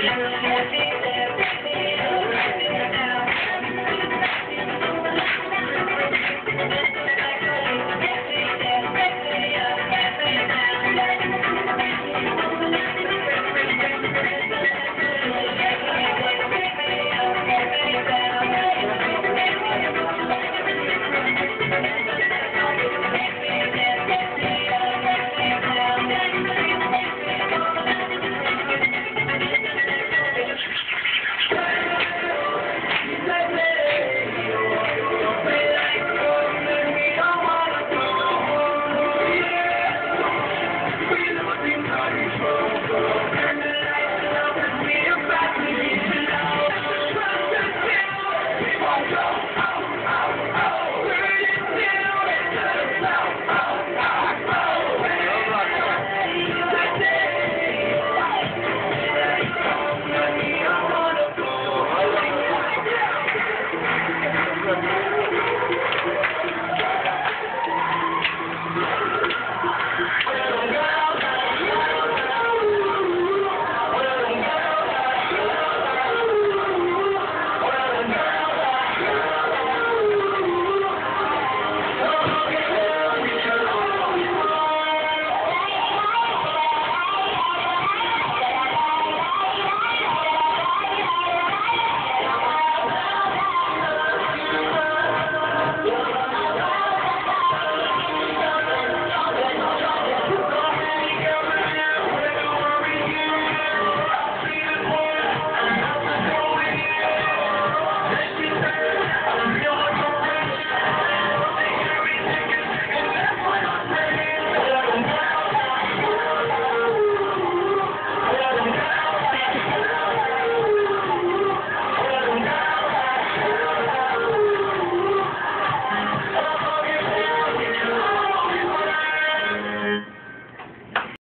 Gracias.